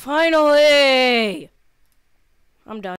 Finally! I'm done.